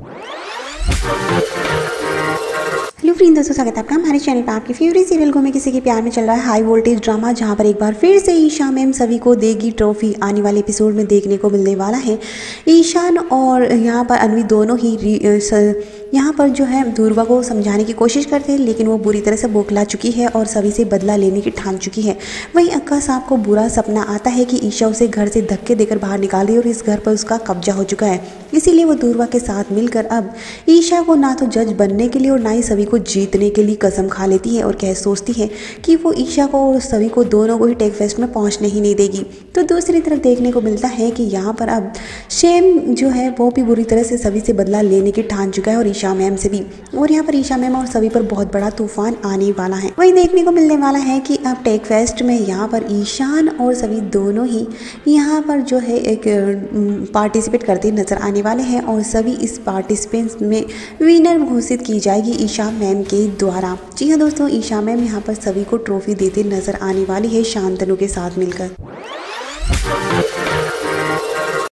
Hello friend दोस्तों, स्वागत है आपका हमारे चैनल पर। आपके फेवरेट सीरियल घूमे किसी के प्यार में चल रहा है हाई वोल्टेज ड्रामा जहाँ पर एक बार फिर से ईशा मैम सभी को देगी ट्रॉफी आने वाले एपिसोड में देखने को मिलने वाला है। ईशान और यहाँ पर अनवी दोनों ही यहाँ पर जो है दूरवा को समझाने की कोशिश करते हैं, लेकिन वो बुरी तरह से बोखला चुकी है और सभी से बदला लेने की ठान चुकी है। वहीं अक्का साहब को बुरा सपना आता है कि ईशा उसे घर से धक्के देकर बाहर निकाल दी और इस घर पर उसका कब्जा हो चुका है। इसीलिए वो दूरवा के साथ मिलकर अब ईशा को ना तो जज बनने के लिए और ना ही सभी को जीतने के लिए कसम खा लेती है और कह सोचती है कि वो ईशा को और सभी को दोनों को ही टेक फेस्ट में पहुँचने ही नहीं देगी। तो दूसरी तरफ़ देखने को मिलता है कि यहाँ पर अब शेम जो है वो भी बुरी तरह से सभी से बदला लेने की ठान चुका है और ईशा मैम से भी। और यहाँ पर ईशा मैम और सभी पर बहुत बड़ा तूफ़ान आने वाला है। वही देखने को मिलने वाला है कि अब टेक फेस्ट में यहाँ पर ईशान और सभी दोनों ही यहाँ पर जो है एक पार्टिसिपेट करते नज़र आने वाले हैं और सभी इस पार्टिसिपेंट्स में विनर घोषित की जाएगी ईशा मैम के द्वारा। जी हाँ दोस्तों, ईशा मैम यहाँ पर सभी को ट्रॉफी देते नज़र आने वाली है शांतनु के साथ मिलकर।